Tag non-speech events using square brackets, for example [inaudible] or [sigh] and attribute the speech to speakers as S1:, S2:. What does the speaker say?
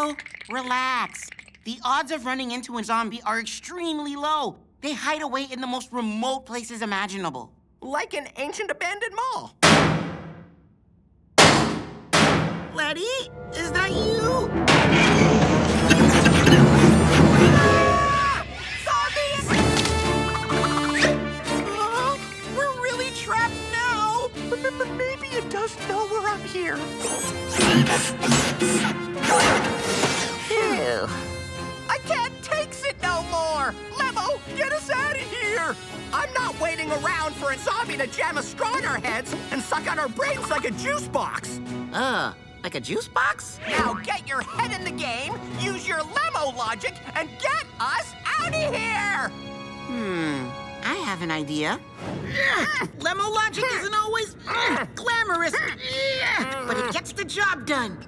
S1: Phil, relax. The odds of running into a zombie are extremely low. They hide away in the most remote places imaginable.
S2: Like an ancient abandoned mall.
S1: Lettie, is that you?
S2: Zombies! Uh, we're really trapped now. [laughs] Maybe it does know we're up here. Waiting around for a zombie to jam a straw in our heads and suck out our brains like a juice box!
S1: Uh, like a juice box?
S2: Now get your head in the game, use your Lemo logic, and get us out of here!
S1: Hmm, I have an idea. [laughs] Lemo logic isn't always glamorous, but it gets the job done.